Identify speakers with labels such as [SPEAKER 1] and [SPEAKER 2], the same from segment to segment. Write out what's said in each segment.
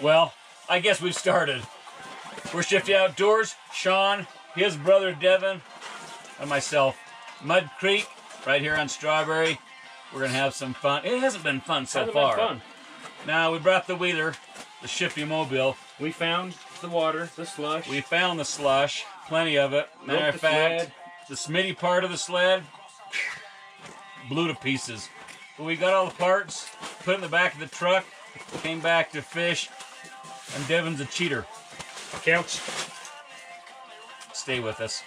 [SPEAKER 1] Well, I guess we've started. We're Shifty Outdoors. Sean, his brother Devin, and myself. Mud Creek, right here on Strawberry. We're gonna have some fun. It hasn't been fun so
[SPEAKER 2] Hasn't been
[SPEAKER 1] far.
[SPEAKER 2] fun.
[SPEAKER 1] Now we brought the wheeler, the Shifty Mobile.
[SPEAKER 2] We found the water, the slush.
[SPEAKER 1] We found the slush, plenty of it. Matter of
[SPEAKER 2] the
[SPEAKER 1] fact,
[SPEAKER 2] sled.
[SPEAKER 1] the Smitty part of the sled blew to pieces. But we got all the parts, put in the back of the truck, came back to fish, and Devin's a cheater.
[SPEAKER 2] counts.
[SPEAKER 1] Stay with us.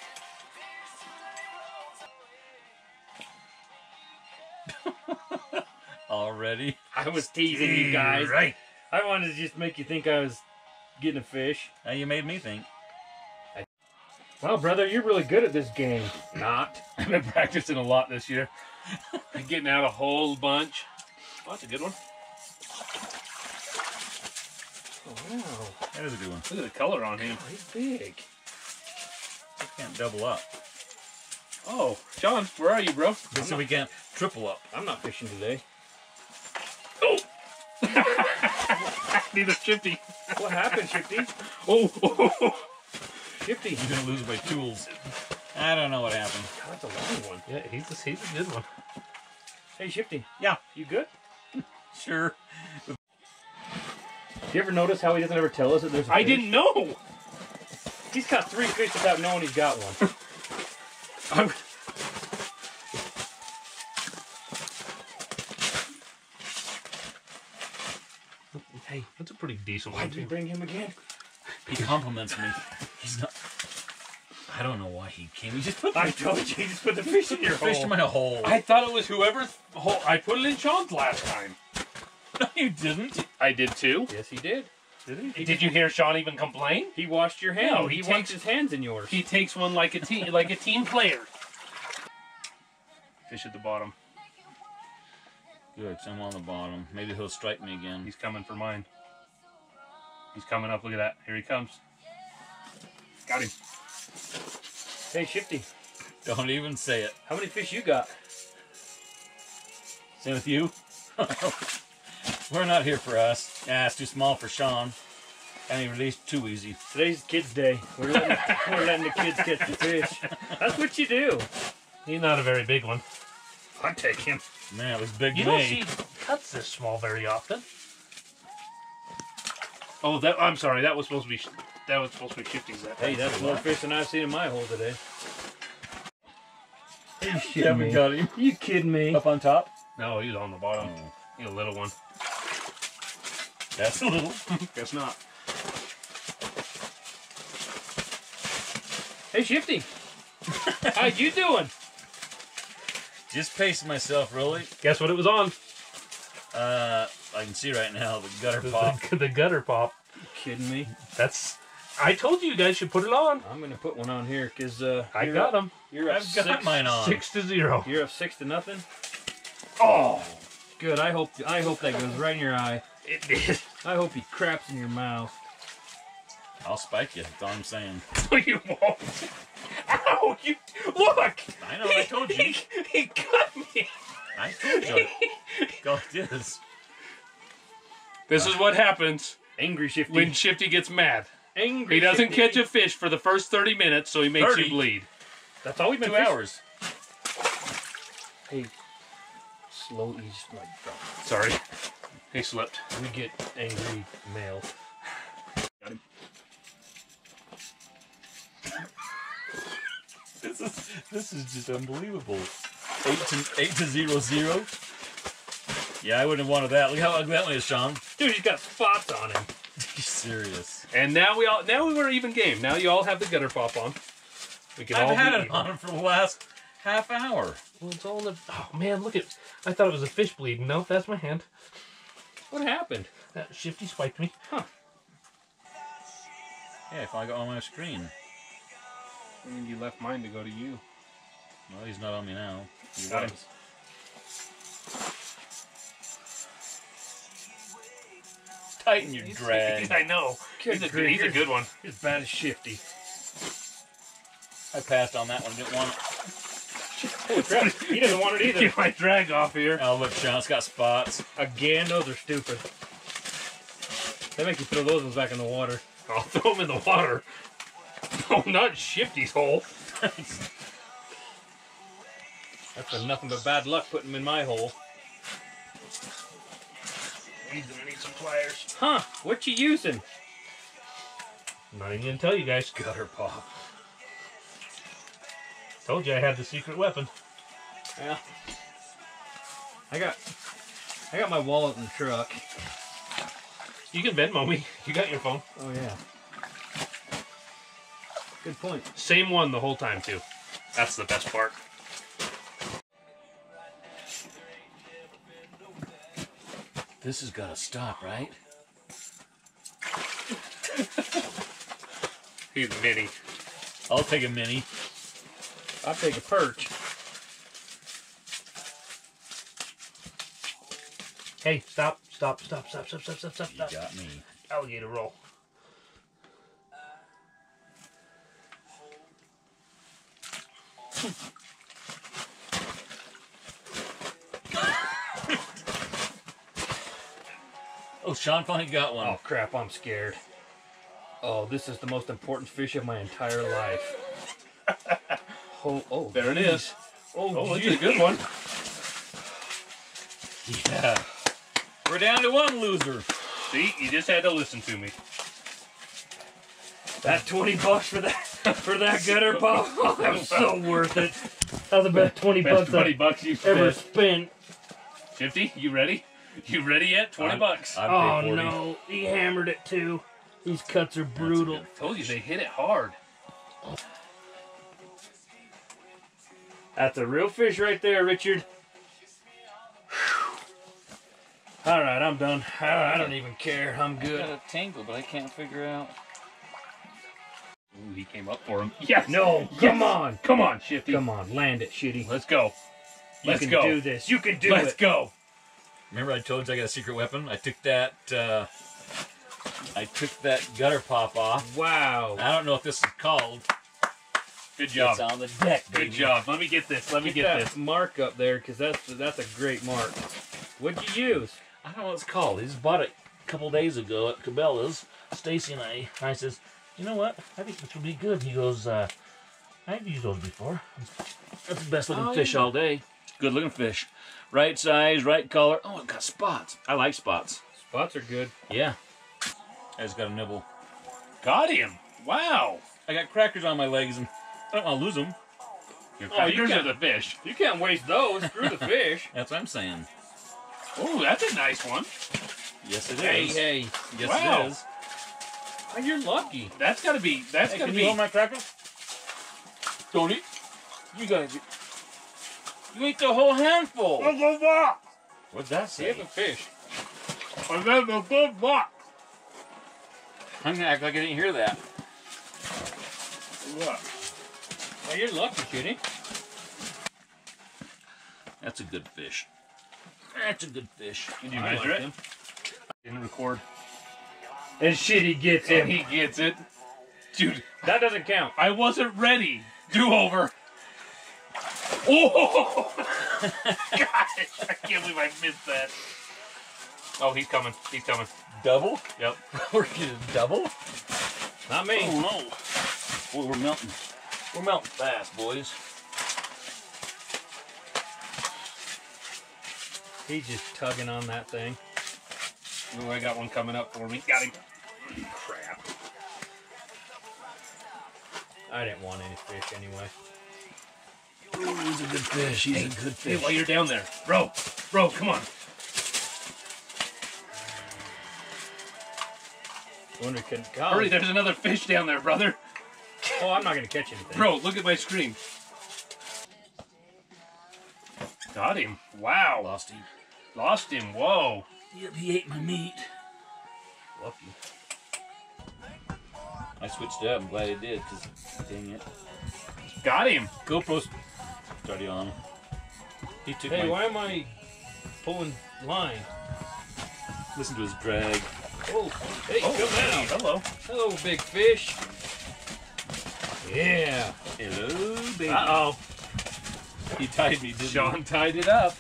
[SPEAKER 1] Already?
[SPEAKER 2] I was teasing you guys.
[SPEAKER 1] Right.
[SPEAKER 2] I wanted to just make you think I was getting a fish.
[SPEAKER 1] Now you made me think.
[SPEAKER 2] Well, brother, you're really good at this game. Not.
[SPEAKER 3] I've been practicing a lot this year. Getting out a whole bunch. Oh, that's a good one.
[SPEAKER 2] Wow.
[SPEAKER 1] That is a good one.
[SPEAKER 3] Look at the color on him.
[SPEAKER 2] Oh, he's big.
[SPEAKER 1] I can't double up.
[SPEAKER 3] Oh, John, where are you, bro?
[SPEAKER 1] So we can't triple up.
[SPEAKER 2] I'm not fishing today.
[SPEAKER 3] Oh! Neither shifty.
[SPEAKER 2] What happened, Shifty?
[SPEAKER 3] Oh, oh, oh.
[SPEAKER 2] Shifty.
[SPEAKER 1] You're gonna lose my tools. I don't know what happened.
[SPEAKER 2] God, that's a long one.
[SPEAKER 3] Yeah, he's a, he's a good one.
[SPEAKER 2] Hey, Shifty.
[SPEAKER 1] Yeah.
[SPEAKER 2] You good?
[SPEAKER 1] Sure.
[SPEAKER 2] Do you ever notice how he doesn't ever tell us that there's a
[SPEAKER 3] I
[SPEAKER 2] fish?
[SPEAKER 3] didn't know.
[SPEAKER 2] He's caught three fish without knowing he's got one.
[SPEAKER 3] I'm- hey, that's a pretty decent
[SPEAKER 2] Why
[SPEAKER 3] one
[SPEAKER 2] did you bring him again?
[SPEAKER 1] He compliments me. He's not. I don't know why he came. He just put
[SPEAKER 2] I told you, he just put the fish in your
[SPEAKER 1] fish
[SPEAKER 2] hole.
[SPEAKER 1] in my hole.
[SPEAKER 3] I thought it was whoever's hole. I put it in Sean's last time.
[SPEAKER 1] No, you didn't.
[SPEAKER 3] I did too.
[SPEAKER 2] Yes, he did.
[SPEAKER 1] Did he?
[SPEAKER 3] Did you hear Sean even complain?
[SPEAKER 2] He washed your hand.
[SPEAKER 3] No,
[SPEAKER 2] he
[SPEAKER 3] he
[SPEAKER 2] takes
[SPEAKER 3] wants-
[SPEAKER 2] his hands in yours.
[SPEAKER 3] He takes one like a team, like a team player. Fish at the bottom.
[SPEAKER 1] Good. So I'm on the bottom. Maybe he'll strike me again.
[SPEAKER 3] He's coming for mine. He's coming up. Look at that. Here he comes. Got him.
[SPEAKER 2] Hey, Shifty,
[SPEAKER 1] Don't even say it.
[SPEAKER 2] how many fish you got?
[SPEAKER 1] Same with you. We're not here for us. Yeah, it's too small for Sean. And he released too easy.
[SPEAKER 2] Today's kids' day. We're letting, we're letting the kids catch the fish. That's what you do.
[SPEAKER 3] He's not a very big one. I'd take him.
[SPEAKER 1] Man, it was big
[SPEAKER 3] You
[SPEAKER 1] to
[SPEAKER 3] don't see cuts this small very often. Oh, that I'm sorry. That was supposed to be. That was supposed to be Shifty's. That
[SPEAKER 2] Hey, that's more fish than I've seen in my hole today. Are you shitting
[SPEAKER 1] Yeah, we
[SPEAKER 2] me?
[SPEAKER 1] got him.
[SPEAKER 2] You kidding me?
[SPEAKER 1] Up on top?
[SPEAKER 3] No, he's on the bottom.
[SPEAKER 1] Oh,
[SPEAKER 3] He's a little one.
[SPEAKER 1] That's a little.
[SPEAKER 3] Guess not.
[SPEAKER 2] Hey, Shifty. How you doing?
[SPEAKER 1] Just pacing myself, really.
[SPEAKER 3] Guess what it was on?
[SPEAKER 1] Uh, I can see right now the gutter pop.
[SPEAKER 3] the, the gutter pop.
[SPEAKER 2] You kidding me?
[SPEAKER 3] That's. I told you you guys should put it on.
[SPEAKER 2] I'm gonna put one on here because uh,
[SPEAKER 3] I got them.
[SPEAKER 2] You're up
[SPEAKER 1] I've got
[SPEAKER 2] six,
[SPEAKER 1] mine on.
[SPEAKER 3] Six to zero.
[SPEAKER 2] You're up six to nothing.
[SPEAKER 3] Oh,
[SPEAKER 2] Good. I hope I hope that goes right in your eye.
[SPEAKER 3] it did.
[SPEAKER 2] I hope he craps in your mouth.
[SPEAKER 1] I'll spike you. That's all I'm saying.
[SPEAKER 3] No, you won't. Ow! You look.
[SPEAKER 1] I know. I told you.
[SPEAKER 3] He, he cut me.
[SPEAKER 1] I told you. Go it is.
[SPEAKER 3] This is what happens
[SPEAKER 2] Angry Shifty.
[SPEAKER 3] when Shifty gets mad.
[SPEAKER 2] Angry.
[SPEAKER 3] He doesn't
[SPEAKER 2] Shifty.
[SPEAKER 3] catch a fish for the first 30 minutes, so he makes
[SPEAKER 1] 30?
[SPEAKER 3] you bleed.
[SPEAKER 2] That's all we've been
[SPEAKER 1] Two
[SPEAKER 2] fishing.
[SPEAKER 1] hours.
[SPEAKER 2] Hey, slow ease like drop.
[SPEAKER 3] Sorry. He slipped.
[SPEAKER 2] We get angry male.
[SPEAKER 1] This is this is just unbelievable. Eight to eight to zero zero. Yeah, I wouldn't have wanted that. Look how ugly that one is, Sean.
[SPEAKER 2] Dude, he's got spots on him.
[SPEAKER 1] You serious?
[SPEAKER 3] And now we all now we were even game. Now you all have the gutter pop on. We can all
[SPEAKER 1] I've had
[SPEAKER 3] be
[SPEAKER 1] it
[SPEAKER 3] even.
[SPEAKER 1] on for the last half hour.
[SPEAKER 3] Well, it's all in the. Oh man, look at. I thought it was a fish bleeding. No, that's my hand.
[SPEAKER 2] What happened?
[SPEAKER 3] That shifty swiped me. Huh.
[SPEAKER 1] Yeah, if I finally got on my screen.
[SPEAKER 3] And you left mine to go to you.
[SPEAKER 1] Well, he's not on me now. He
[SPEAKER 3] Got him.
[SPEAKER 1] Tighten your drag.
[SPEAKER 3] I know. He's a good. He's a good one.
[SPEAKER 2] He's bad as Shifty.
[SPEAKER 1] I passed on that one. Didn't want it.
[SPEAKER 2] Holy crap. he doesn't want it either.
[SPEAKER 3] Get my drag off here.
[SPEAKER 1] Oh, look, Sean, it's got spots.
[SPEAKER 2] Again, those are stupid. They make you throw those ones back in the water.
[SPEAKER 3] I'll throw them in the water. Oh, not Shifty's hole.
[SPEAKER 2] That's been nothing but bad luck putting them in my hole.
[SPEAKER 3] He's gonna need some pliers.
[SPEAKER 2] Huh? What you using?
[SPEAKER 3] I'm not even gonna tell you guys.
[SPEAKER 1] Gutter pop.
[SPEAKER 3] Told you I had the secret weapon.
[SPEAKER 2] Yeah. I got I got my wallet in the truck.
[SPEAKER 3] You can Venmo me. You got your phone.
[SPEAKER 2] Oh yeah. Good point.
[SPEAKER 3] Same one the whole time too. That's the best part.
[SPEAKER 1] This has got to stop, right?
[SPEAKER 3] He's a mini.
[SPEAKER 1] I'll take a mini.
[SPEAKER 2] I'll take a perch.
[SPEAKER 3] Hey, stop, stop, stop, stop, stop, stop, stop, stop,
[SPEAKER 1] You
[SPEAKER 3] stop.
[SPEAKER 1] got me.
[SPEAKER 3] Alligator roll.
[SPEAKER 1] Oh, Sean finally got one.
[SPEAKER 2] Oh crap, I'm scared. Oh, this is the most important fish of my entire life. Oh, oh
[SPEAKER 3] There it is.
[SPEAKER 2] Oh,
[SPEAKER 3] Oh, it's a good one.
[SPEAKER 1] Yeah. We're down to one loser.
[SPEAKER 3] See, you just had to listen to me.
[SPEAKER 2] That 20 bucks for that for that gutter pop. Oh, that was so worth it. That was the best 20
[SPEAKER 3] Best
[SPEAKER 2] bucks
[SPEAKER 3] twenty
[SPEAKER 2] I've
[SPEAKER 3] bucks you've
[SPEAKER 2] ever
[SPEAKER 3] spent.
[SPEAKER 2] spent.
[SPEAKER 3] Shifty, you ready? You ready yet? Twenty
[SPEAKER 1] I'm-
[SPEAKER 3] bucks.
[SPEAKER 1] I'd
[SPEAKER 2] Oh no, he hammered it too. These cuts are brutal.
[SPEAKER 1] good.
[SPEAKER 3] Told you they hit it hard.
[SPEAKER 2] That's a real fish right there, Richard. All right, I'm done. I I don't even care. I'm good.
[SPEAKER 1] I Got a tangle, but I can't figure out.
[SPEAKER 3] Ooh, he came up for him. Yes.
[SPEAKER 2] No, come on,
[SPEAKER 3] Come on, Shifty.
[SPEAKER 2] come on, land it, shitty.
[SPEAKER 3] Let's go.
[SPEAKER 2] You
[SPEAKER 3] Let's
[SPEAKER 2] can
[SPEAKER 3] go.
[SPEAKER 2] do this. You can do this.
[SPEAKER 3] Let's
[SPEAKER 2] it.
[SPEAKER 3] go.
[SPEAKER 1] Remember I told you I got a secret weapon? I took that, uh, I took that gutter pop off.
[SPEAKER 2] Wow.
[SPEAKER 1] I don't know if this is called.
[SPEAKER 3] Good job.
[SPEAKER 1] It's on the deck, baby.
[SPEAKER 3] Good job. Let me get this. Let me
[SPEAKER 2] Get
[SPEAKER 3] get
[SPEAKER 2] that
[SPEAKER 3] this.
[SPEAKER 2] mark up there, cause that's that's a great mark. What'd you use?
[SPEAKER 1] I don't know what it's called. He just bought it a couple days ago at Cabela's. Stacy and I. I says, you know what? I think this would be good. He goes, uh, I've used those before. That's the best looking
[SPEAKER 2] Oh,
[SPEAKER 1] fish
[SPEAKER 2] yeah.
[SPEAKER 1] all day. Good looking fish. Right size, right color. Oh, it got spots. I like spots.
[SPEAKER 2] Spots are good.
[SPEAKER 1] Yeah. I just got a nibble.
[SPEAKER 3] Got him. Wow.
[SPEAKER 1] I got crackers on my legs and I don't want to lose them.
[SPEAKER 3] Your
[SPEAKER 2] Oh, you
[SPEAKER 3] are the fish.
[SPEAKER 2] You can't waste those. Screw the fish.
[SPEAKER 1] That's what I'm saying.
[SPEAKER 3] Oh, that's a nice one.
[SPEAKER 1] Yes, it is.
[SPEAKER 2] Hey, hey.
[SPEAKER 1] Yes,
[SPEAKER 3] Wow.
[SPEAKER 1] it is.
[SPEAKER 2] Oh, you're lucky.
[SPEAKER 3] That's gotta be. That's
[SPEAKER 1] Hey,
[SPEAKER 3] gotta
[SPEAKER 1] can
[SPEAKER 3] be.
[SPEAKER 1] you hold my crackers? Don't eat. You gotta. Be... You ate the whole handful. What's that
[SPEAKER 2] See if
[SPEAKER 1] say?
[SPEAKER 2] a fish.
[SPEAKER 3] Another good box.
[SPEAKER 1] I'm gonna act like I didn't hear that.
[SPEAKER 3] What?
[SPEAKER 2] Oh, you're lucky, Shitty.
[SPEAKER 1] That's a good fish. That's a good fish.
[SPEAKER 3] Did you
[SPEAKER 2] I
[SPEAKER 3] measure it?
[SPEAKER 2] them.
[SPEAKER 3] Didn't record.
[SPEAKER 2] And shit, he gets
[SPEAKER 3] And
[SPEAKER 2] him.
[SPEAKER 3] he gets it. Dude,
[SPEAKER 2] That doesn't count.
[SPEAKER 3] I wasn't ready. Do over. Oh! Gosh, I can't believe I missed that. Oh, he's coming. He's coming.
[SPEAKER 1] Double?
[SPEAKER 3] Yep.
[SPEAKER 1] we're getting double?
[SPEAKER 2] Not me.
[SPEAKER 1] Oh no. Boy, we're melting. We're melting fast, boys.
[SPEAKER 2] He's just tugging on that thing.
[SPEAKER 3] Oh, I got one coming up for me. Got him. Crap.
[SPEAKER 2] I didn't want any fish anyway.
[SPEAKER 1] Ooh, he's a good fish. He's a good fish.
[SPEAKER 3] Hey, while you're down there, bro, bro, come on.
[SPEAKER 2] Wonder could God.
[SPEAKER 3] Hurry, there's another fish down there, brother.
[SPEAKER 2] Oh, I'm not gonna catch anything.
[SPEAKER 3] Bro, look at my screen. Got him. Wow.
[SPEAKER 1] Lost him.
[SPEAKER 3] Lost him. Whoa.
[SPEAKER 1] Yep, he ate my meat.
[SPEAKER 2] Lucky.
[SPEAKER 1] I switched it up. I'm glad he did, because dang it.
[SPEAKER 3] Got him.
[SPEAKER 1] GoPro's already on. him. He took
[SPEAKER 2] Hey,
[SPEAKER 1] my...
[SPEAKER 2] why am I pulling line?
[SPEAKER 1] Listen to his drag.
[SPEAKER 2] Oh, hey,
[SPEAKER 3] Oh,
[SPEAKER 2] come
[SPEAKER 3] hey,
[SPEAKER 2] out.
[SPEAKER 3] hello.
[SPEAKER 2] Hello, big fish. Yeah.
[SPEAKER 1] Hello, baby.
[SPEAKER 3] Uh oh.
[SPEAKER 1] He tied me, didn't
[SPEAKER 3] Sean tied it up.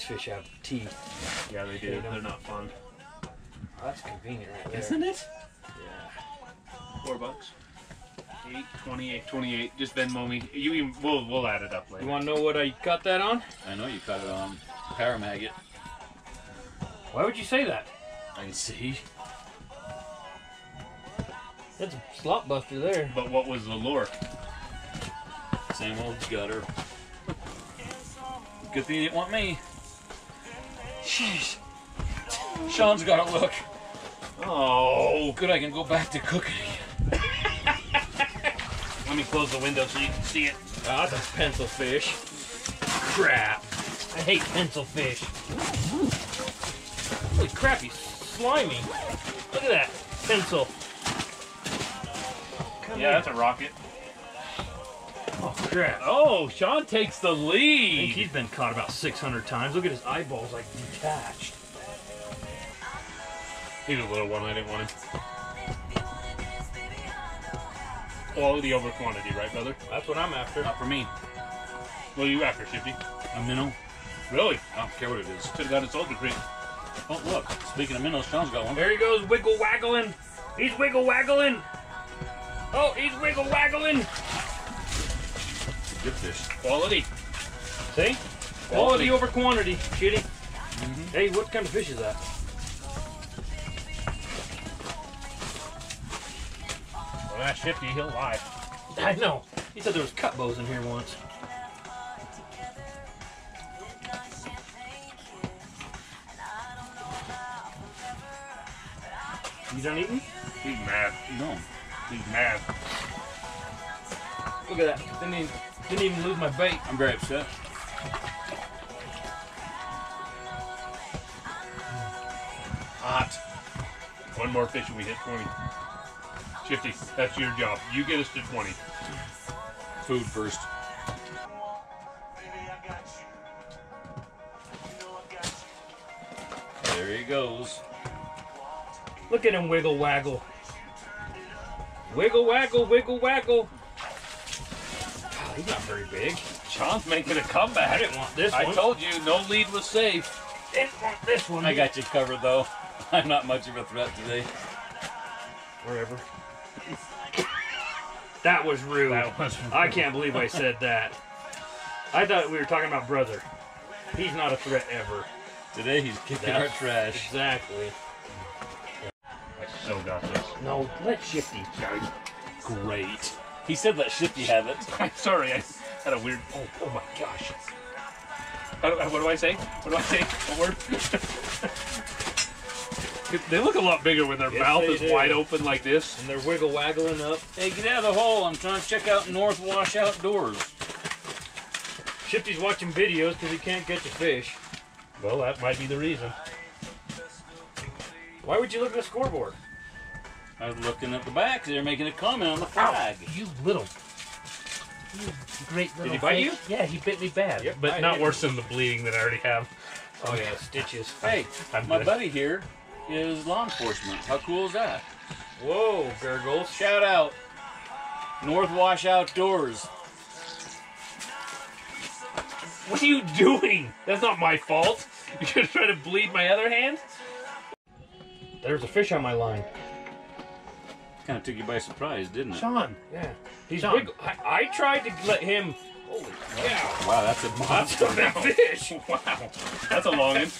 [SPEAKER 2] These fish have teeth.
[SPEAKER 3] Yeah, they do.
[SPEAKER 2] You know.
[SPEAKER 3] They're not fun.
[SPEAKER 2] Oh, that's convenient right there.
[SPEAKER 3] Isn't it?
[SPEAKER 2] Yeah.
[SPEAKER 3] Four bucks. Eight, 28, 28. Just Venmo me. You even, we'll, we'll add it up later.
[SPEAKER 2] You want to know what I got that on?
[SPEAKER 1] I know you cut it on Power Maggot.
[SPEAKER 2] Why would you say that?
[SPEAKER 1] I can see.
[SPEAKER 2] That's a slot buster there.
[SPEAKER 3] But what was the lure?
[SPEAKER 1] Same old gutter. Good thing you didn't want me. Jeez. Sean's got to look.
[SPEAKER 3] Oh.
[SPEAKER 1] Good, I can go back to cooking.
[SPEAKER 3] Let me close the window so you can see it.
[SPEAKER 2] Ah, that's a pencil fish. Crap. I hate pencil fish. Holy crap, he's slimy. Look at that. Pencil. Come
[SPEAKER 3] Yeah,
[SPEAKER 2] here.
[SPEAKER 3] that's a rocket.
[SPEAKER 2] Oh, crap.
[SPEAKER 3] Oh, Sean takes the
[SPEAKER 2] I think
[SPEAKER 3] lead.
[SPEAKER 2] he's been caught about 600 times. Look at his eyeballs like detached.
[SPEAKER 3] He's a little one. I didn't want him. Quality over quantity, right, brother?
[SPEAKER 2] That's what I'm after.
[SPEAKER 1] Not for me.
[SPEAKER 3] What are you after, Shifty?
[SPEAKER 1] A minnow.
[SPEAKER 3] Really?
[SPEAKER 1] I don't care what it is.
[SPEAKER 3] Should have got it Soldier Creek.
[SPEAKER 1] Oh, look. Speaking of minnows, Sean's got one.
[SPEAKER 2] There he goes, wiggle waggling. He's wiggle waggling. Oh, he's wiggle waggling.
[SPEAKER 1] Fish.
[SPEAKER 3] Quality.
[SPEAKER 2] See? Quality over quantity, shitty. Mm-hmm. Hey, what kind of fish is that?
[SPEAKER 3] Well, that's Shifty. He'll lie.
[SPEAKER 2] I know. He said there was cutbows in here once. You done eating?
[SPEAKER 3] He's mad.
[SPEAKER 1] No.
[SPEAKER 3] He's mad.
[SPEAKER 2] Look at that. Didn't even, didn't even lose my bait.
[SPEAKER 1] I'm very upset.
[SPEAKER 3] Hot. One more fish and we hit 20. Shifty, that's your job. You get us to 20.
[SPEAKER 1] Food first. There he goes.
[SPEAKER 2] Look at him wiggle waggle. Wiggle waggle, wiggle waggle. He's not very big.
[SPEAKER 3] Sean's making a comeback.
[SPEAKER 2] I didn't want this
[SPEAKER 3] I
[SPEAKER 2] one.
[SPEAKER 3] I told you, no lead was safe.
[SPEAKER 2] didn't want this one.
[SPEAKER 1] I got you covered though. I'm not much of a threat today.
[SPEAKER 2] wherever. That was rude.
[SPEAKER 3] That was
[SPEAKER 2] I can't believe I said that. I thought we were talking about brother. He's not a threat ever.
[SPEAKER 1] Today he's kicking
[SPEAKER 2] That-
[SPEAKER 1] our trash.
[SPEAKER 2] Exactly.
[SPEAKER 3] I so got this.
[SPEAKER 2] No, let Shifty.
[SPEAKER 1] Great. He said let Shifty have it.
[SPEAKER 3] I'm sorry, I had a weird.
[SPEAKER 2] Oh, oh my gosh.
[SPEAKER 3] How do- What do I say? What do I say? A word? they look a lot bigger when their
[SPEAKER 2] Yes,
[SPEAKER 3] mouth is
[SPEAKER 2] do.
[SPEAKER 3] wide open like this.
[SPEAKER 2] And they're wiggle waggling up.
[SPEAKER 1] Hey, get out of the hole. I'm trying to check out North Wash Outdoors.
[SPEAKER 2] Shifty's watching videos because he can't catch a fish.
[SPEAKER 3] Well, that might be the reason.
[SPEAKER 2] Why would you look at the scoreboard?
[SPEAKER 1] I was looking at the back. They're making a comment on the flag.
[SPEAKER 2] You little. You great little.
[SPEAKER 3] Did he bite you?
[SPEAKER 2] Yeah, he bit me bad.
[SPEAKER 3] Yep, but
[SPEAKER 2] I
[SPEAKER 3] not
[SPEAKER 2] hit
[SPEAKER 3] worse than the bleeding that I already have.
[SPEAKER 2] Oh yeah, stitches.
[SPEAKER 1] Hey,
[SPEAKER 3] I'm
[SPEAKER 1] my
[SPEAKER 3] good.
[SPEAKER 1] buddy here is law enforcement. How cool is that?
[SPEAKER 2] Whoa, gurgles.
[SPEAKER 1] Shout out. North Wash Outdoors.
[SPEAKER 3] What are you doing? That's not my fault. You're gonna try to bleed my other hand?
[SPEAKER 2] There's a fish on my line.
[SPEAKER 1] Kind of took you by surprise, didn't it?
[SPEAKER 3] Sean.
[SPEAKER 2] Yeah. He's
[SPEAKER 3] Sean.
[SPEAKER 2] wiggle. I, I tried to let him. Holy cow.
[SPEAKER 1] Wow, that's a
[SPEAKER 2] That's a
[SPEAKER 1] monster.
[SPEAKER 2] big fish.
[SPEAKER 3] Wow. That's a long one.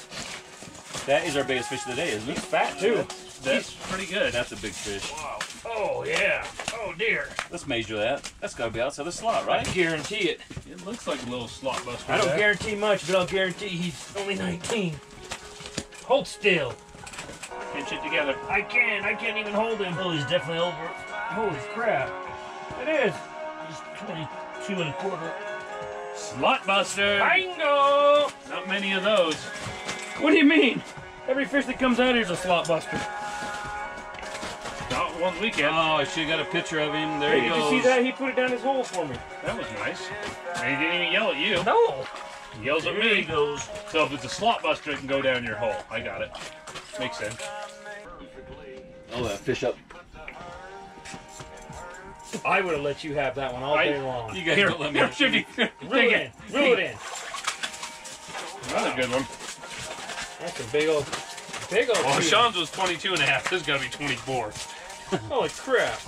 [SPEAKER 1] that is our biggest fish of the day, isn't it?
[SPEAKER 2] Fat too.
[SPEAKER 3] That's pretty good.
[SPEAKER 1] That's a big fish. Wow.
[SPEAKER 2] Oh yeah. Oh dear.
[SPEAKER 1] Let's measure that. That's got to be outside the slot, right?
[SPEAKER 2] I guarantee it.
[SPEAKER 3] It looks like a little slot buster.
[SPEAKER 2] I don't
[SPEAKER 3] there.
[SPEAKER 2] guarantee much, but I'll guarantee he's only 19. Hold still.
[SPEAKER 3] Pinch it together.
[SPEAKER 2] I can't. I can't even hold him. Oh, he's definitely over. Holy crap. It is. He's 22 and a quarter.
[SPEAKER 3] Slot buster.
[SPEAKER 2] Bingo!
[SPEAKER 3] Not many of those.
[SPEAKER 2] What do you mean? Every fish that comes out here is a slot buster.
[SPEAKER 3] Not one weekend.
[SPEAKER 1] Oh, I should have got a picture of him. There
[SPEAKER 2] Hey,
[SPEAKER 1] he
[SPEAKER 2] did
[SPEAKER 1] goes.
[SPEAKER 2] you see that? He put it down his hole for me.
[SPEAKER 3] That was nice. And he didn't even yell at you.
[SPEAKER 2] No.
[SPEAKER 3] He yells at
[SPEAKER 2] There he
[SPEAKER 3] me.
[SPEAKER 2] goes.
[SPEAKER 3] So if it's a slot buster, it can go down your hole. I got it. Makes sense.
[SPEAKER 1] Oh, uh, that fish up.
[SPEAKER 2] I would have let you have that one all day long.
[SPEAKER 1] You guys
[SPEAKER 3] Here,
[SPEAKER 1] don't let me.
[SPEAKER 3] here, Shifty.
[SPEAKER 2] Reel it in. Reel it in.
[SPEAKER 3] Another good one.
[SPEAKER 2] That's a big old, big old.
[SPEAKER 3] Well,
[SPEAKER 2] tuna.
[SPEAKER 3] Sean's was 22 and a half. This has got to be 24.
[SPEAKER 2] Holy crap!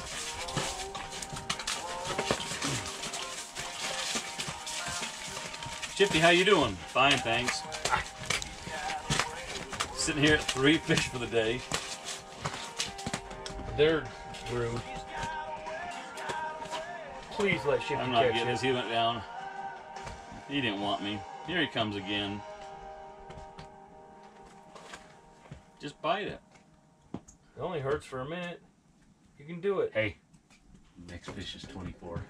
[SPEAKER 1] Shifty, how you doing? Fine, thanks. Sitting here at three fish for the day.
[SPEAKER 2] They're rude. Please let Shifty
[SPEAKER 1] I'm not
[SPEAKER 2] catch
[SPEAKER 1] getting
[SPEAKER 2] it.
[SPEAKER 1] his. He went down. He didn't want me. Here he comes again. Just bite it.
[SPEAKER 2] It only hurts for a minute. You can do it.
[SPEAKER 3] Hey, next fish is 24.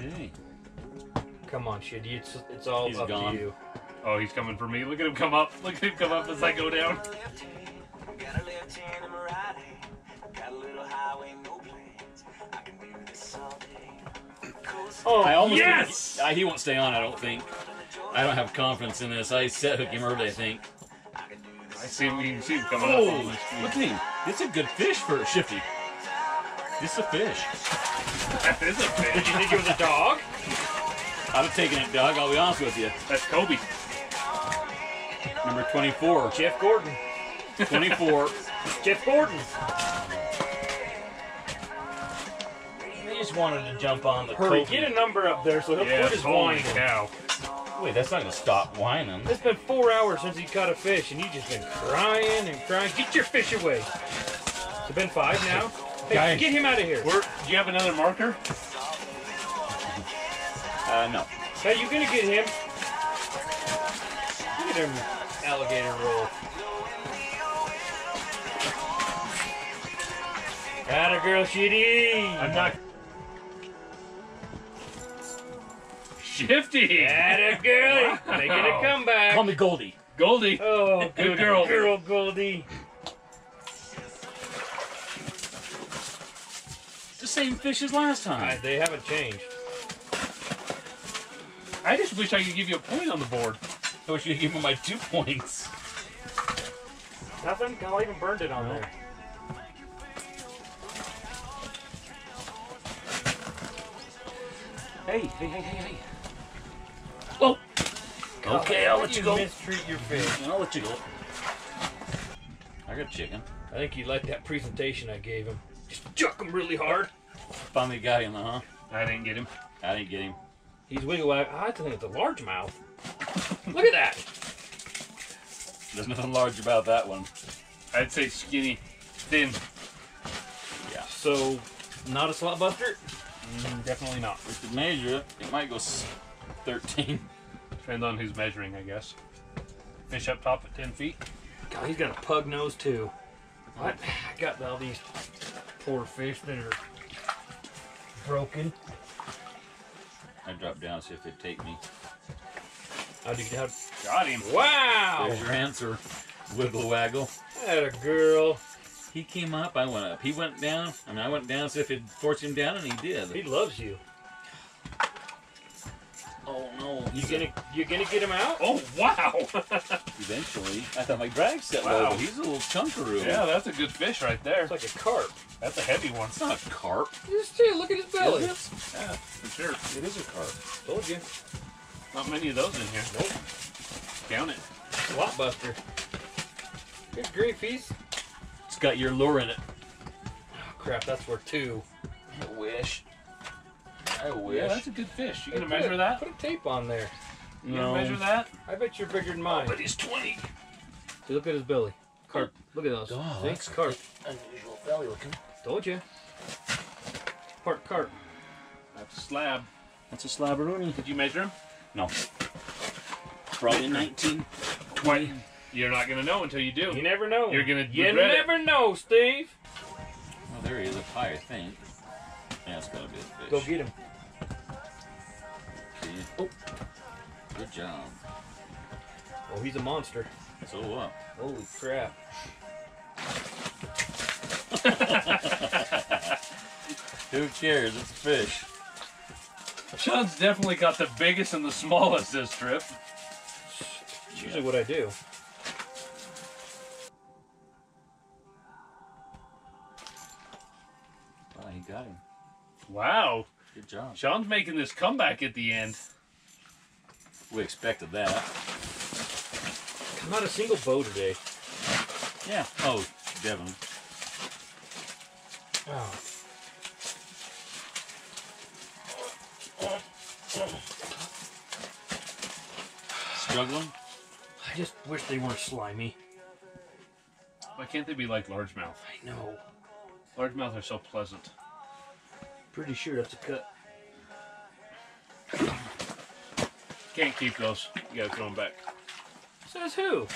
[SPEAKER 1] Hey.
[SPEAKER 2] Come on, Shitty. It's it's all
[SPEAKER 1] He's
[SPEAKER 2] up
[SPEAKER 1] gone.
[SPEAKER 2] to you.
[SPEAKER 3] Oh, he's coming for me. Look at him come up. Look at him come up as I go down.
[SPEAKER 4] Got a left hand in my right hand. Got a little highway, no plans. I can do this all day. Coast
[SPEAKER 2] Oh,
[SPEAKER 1] I almost
[SPEAKER 3] Yes!
[SPEAKER 1] Uh, he won't stay on. I don't think. I don't have confidence in this. I set hook him early. I think.
[SPEAKER 3] I see him. You can see him coming
[SPEAKER 1] Oh,
[SPEAKER 3] up the
[SPEAKER 1] look at him. This is a good fish for Shifty. This is a fish.
[SPEAKER 3] That is a fish.
[SPEAKER 2] Did
[SPEAKER 3] fish.
[SPEAKER 2] you think it was a dog?
[SPEAKER 1] I'd have taken it, Doug. I'll be honest with you.
[SPEAKER 3] That's Kobe.
[SPEAKER 1] Number 24.
[SPEAKER 2] Jeff Gordon.
[SPEAKER 1] 24.
[SPEAKER 2] Jeff Gordon. He just wanted to jump on the Hurry,
[SPEAKER 1] Kobe.
[SPEAKER 2] get a number up there so he'll
[SPEAKER 3] Yeah,
[SPEAKER 2] quit his
[SPEAKER 3] holy
[SPEAKER 2] whining.
[SPEAKER 3] cow.
[SPEAKER 1] Wait, that's not gonna stop whining.
[SPEAKER 2] It's been four hours since he caught a fish, and you just been crying and crying. Get your fish away. It's been five now. Hey,
[SPEAKER 1] Guys.
[SPEAKER 2] get him out of here.
[SPEAKER 3] Where, do you have another marker?
[SPEAKER 1] Uh, no.
[SPEAKER 2] Hey, you gonna get him? Look at him, alligator roll. Atta girl, shitty.
[SPEAKER 3] I'm not. Shifty.
[SPEAKER 2] Atta girl, making a comeback.
[SPEAKER 1] Call me Goldie.
[SPEAKER 3] Goldie.
[SPEAKER 2] Oh, good
[SPEAKER 3] girl.
[SPEAKER 2] girl, Goldie.
[SPEAKER 1] The same fish as last time.
[SPEAKER 2] they haven't changed.
[SPEAKER 3] I just wish I could give you a point on the board.
[SPEAKER 1] I wish you'd give me my two points.
[SPEAKER 2] Nothing? I even burned it on
[SPEAKER 1] No.
[SPEAKER 2] there.
[SPEAKER 1] Hey, hey, hey, hey, hey. Oh. Okay, I'll let
[SPEAKER 2] do
[SPEAKER 1] you go.
[SPEAKER 2] Mistreat your fish.
[SPEAKER 1] Mm, I'll let you go. I got chicken.
[SPEAKER 2] I think he liked that presentation I gave him. Just chuck him really hard.
[SPEAKER 1] Finally got him, huh?
[SPEAKER 3] I didn't get him.
[SPEAKER 1] I didn't get him.
[SPEAKER 2] He's wiggle wag. I think it's a largemouth. Look at that.
[SPEAKER 1] There's nothing large about that one.
[SPEAKER 3] I'd say skinny, thin.
[SPEAKER 1] Yeah.
[SPEAKER 2] So, not a slot buster?
[SPEAKER 3] Mm, definitely not.
[SPEAKER 1] If you measure it, it might go 13.
[SPEAKER 3] Depends on who's measuring, I guess. Fish up top at 10 feet.
[SPEAKER 2] God, he's got a pug nose too. What? I got all these poor fish that are broken.
[SPEAKER 1] I dropped down see if they'd take me.
[SPEAKER 2] How do you how,
[SPEAKER 3] Got him.
[SPEAKER 2] Wow!
[SPEAKER 1] There's your answer. Wiggle waggle.
[SPEAKER 2] That a girl.
[SPEAKER 1] He came up, I went up. He went down, and I went down, see if it'd force him down, and he did.
[SPEAKER 2] He loves you.
[SPEAKER 1] oh no.
[SPEAKER 2] You are gonna you're gonna get him out?
[SPEAKER 3] Oh, wow.
[SPEAKER 1] Eventually. I thought my drag set
[SPEAKER 3] Wow.
[SPEAKER 1] low, but he's a little chunkaroo.
[SPEAKER 3] yeah, that's a good fish right there.
[SPEAKER 2] It's like a carp.
[SPEAKER 3] That's a heavy one.
[SPEAKER 1] It's not a carp.
[SPEAKER 2] Just look at his belly.
[SPEAKER 1] It?
[SPEAKER 3] Yeah, for sure.
[SPEAKER 1] It is a carp.
[SPEAKER 2] Told you.
[SPEAKER 3] Not many of those in here.
[SPEAKER 2] Nope.
[SPEAKER 3] Count it.
[SPEAKER 2] Slot buster. Good grief, he's.
[SPEAKER 1] It's got your lure in it.
[SPEAKER 2] Oh, crap, that's worth two.
[SPEAKER 1] I wish. I wish.
[SPEAKER 3] Yeah, that's a good fish. You gonna measure
[SPEAKER 2] a-
[SPEAKER 3] that?
[SPEAKER 2] Put a tape on there.
[SPEAKER 3] You
[SPEAKER 1] No.
[SPEAKER 3] gonna measure that?
[SPEAKER 2] I bet you're bigger than mine.
[SPEAKER 1] but he's 20.
[SPEAKER 2] See, look at his belly. Carp. Oh. Look at those.
[SPEAKER 1] Oh,
[SPEAKER 2] See?
[SPEAKER 1] that's
[SPEAKER 2] carp.
[SPEAKER 1] Unusual belly looking.
[SPEAKER 2] Told you. Part carp.
[SPEAKER 3] That's a slab.
[SPEAKER 1] That's a slabberoonie.
[SPEAKER 3] Did you measure him?
[SPEAKER 1] No. Probably 19.
[SPEAKER 3] 20. You're not gonna know until you do.
[SPEAKER 2] You never know.
[SPEAKER 3] You're gonna
[SPEAKER 2] You
[SPEAKER 3] regret it.
[SPEAKER 2] never know, Steve.
[SPEAKER 1] Oh, there he is up high, I think. Yeah, it's gotta be a fish.
[SPEAKER 2] Go get him.
[SPEAKER 1] See? Oh. Good job.
[SPEAKER 2] Oh, he's a monster.
[SPEAKER 1] So what?
[SPEAKER 2] Holy crap.
[SPEAKER 1] Who cares? It's a fish.
[SPEAKER 3] Sean's definitely got the biggest and the smallest this trip.
[SPEAKER 2] It's usually what I do.
[SPEAKER 1] Oh, he got him.
[SPEAKER 3] Wow.
[SPEAKER 1] Good job.
[SPEAKER 3] Sean's making this comeback at the end.
[SPEAKER 1] We expected that.
[SPEAKER 2] Not a single bow today.
[SPEAKER 1] Yeah. Oh, Devin.
[SPEAKER 2] Oh.
[SPEAKER 1] Struggling?
[SPEAKER 2] I just wish they weren't slimy.
[SPEAKER 3] Why can't they be like largemouth?
[SPEAKER 2] I know.
[SPEAKER 3] Largemouth are so pleasant.
[SPEAKER 2] Pretty sure that's a cut.
[SPEAKER 3] Can't keep those. You gotta throw them back.
[SPEAKER 2] Says who?